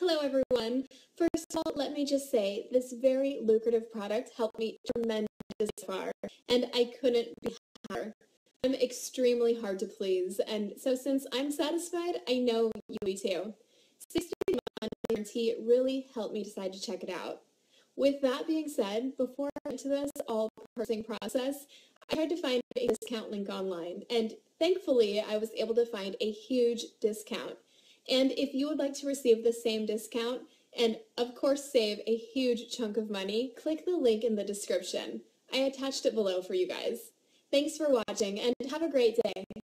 Hello everyone. First of all, let me just say this very lucrative product helped me tremendously far, and I couldn't be happier. I'm extremely hard to please, and so since I'm satisfied, I know you'll be too. 60 month guarantee really helped me decide to check it out. With that being said, before I went to this all purchasing process, I tried to find a discount link online, and thankfully I was able to find a huge discount. And if you would like to receive the same discount, and of course save a huge chunk of money, click the link in the description. I attached it below for you guys. Thanks for watching and have a great day.